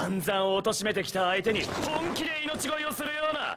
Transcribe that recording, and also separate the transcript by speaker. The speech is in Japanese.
Speaker 1: 散々貶めてきた相手に本気で命乞いを